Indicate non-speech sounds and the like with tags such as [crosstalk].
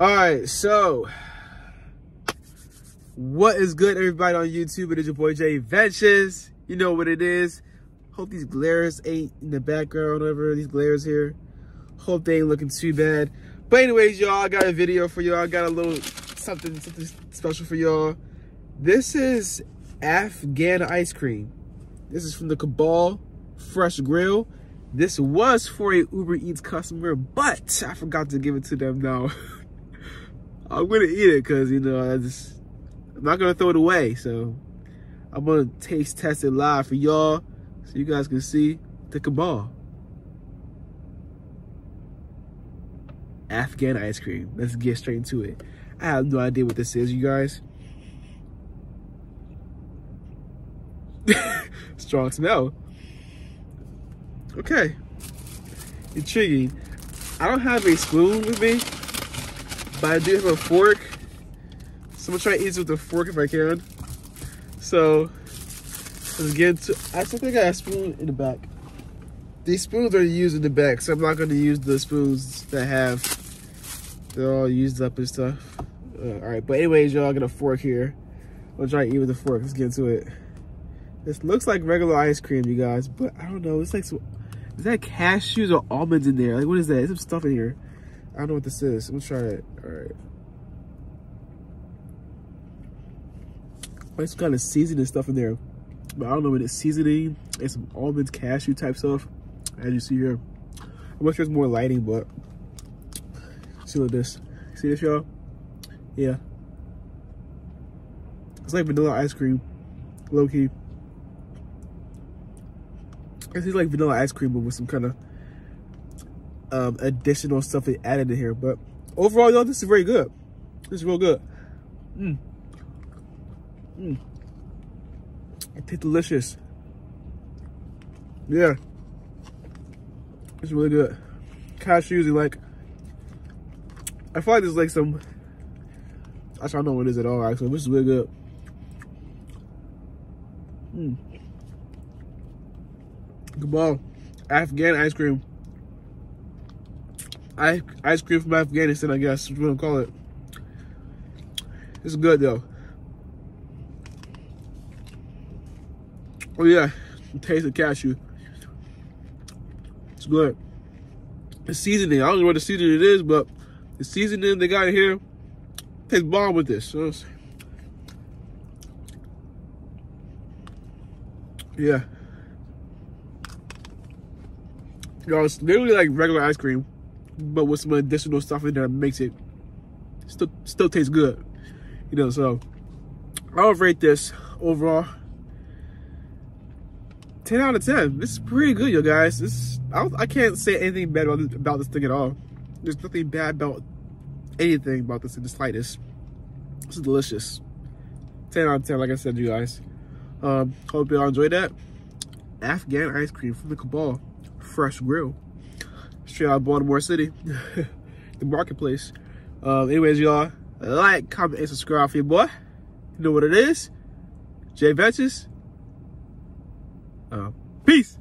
All right, so what is good, everybody on YouTube? It is your boy Jay Ventures. You know what it is. Hope these glares ain't in the background, whatever. These glares here. Hope they ain't looking too bad. But anyways, y'all, I got a video for y'all. I got a little something, something special for y'all. This is Afghan ice cream. This is from the Kabul Fresh Grill. This was for a Uber Eats customer, but I forgot to give it to them now. [laughs] I'm gonna eat it because you know I just I'm not gonna throw it away. So I'm gonna taste test it live for y'all so you guys can see the Kabul. Afghan ice cream. Let's get straight into it. I have no idea what this is, you guys. [laughs] Strong smell. Okay. Intriguing. I don't have a spoon with me, but I do have a fork. So I'm gonna try to eat this with a fork if I can. So let's get into I still think I got a spoon in the back. These spoons are used in the back, so I'm not gonna use the spoons that have they're all used up and stuff. Uh, all right, but anyways, y'all, got a fork here. I'm gonna try to eat with the fork. Let's get into it. This looks like regular ice cream, you guys, but I don't know. It's like some, is that cashews or almonds in there? Like, what is that? There's some stuff in here. I don't know what this is. I'm gonna try it. All right. It's kind of seasoning stuff in there, but I don't know what it's seasoning. It's some almonds, cashew type stuff, as you see here. I wish it's more lighting, but see what this. See this, y'all? Yeah. It's like vanilla ice cream, low key. It's like vanilla ice cream, but with some kind of um, additional stuff they added in here. But overall, y'all, this is very good. This is real good. Mmm. Mmm. It tastes delicious. Yeah. It's really good. Cashews and like, I feel like there's like some, I don't know what it is at all actually. This is really good. Mmm. Come on. Afghan ice cream. Ice cream from Afghanistan, I guess, what I'm call it. It's good though. Oh yeah, taste of cashew. It's good. The seasoning, I don't know what the seasoning it is, but the seasoning they got here tastes bomb with this. Yeah. Y'all, it's literally like regular ice cream, but with some additional stuff in there that makes it still still tastes good. You know, so I'll rate this overall 10 out of 10. This is pretty good, you guys. This I, I can't say anything bad about this, about this thing at all. There's nothing bad about anything about this in the slightest. This is delicious. 10 out of 10, like I said, you guys. Um, hope y'all enjoyed that. Afghan ice cream from the Kabul Fresh Grill. Straight out of Baltimore City. [laughs] the marketplace. Um, anyways, y'all, like, comment, and subscribe for your boy. You know what it is. Jay Ventures. Uh, peace.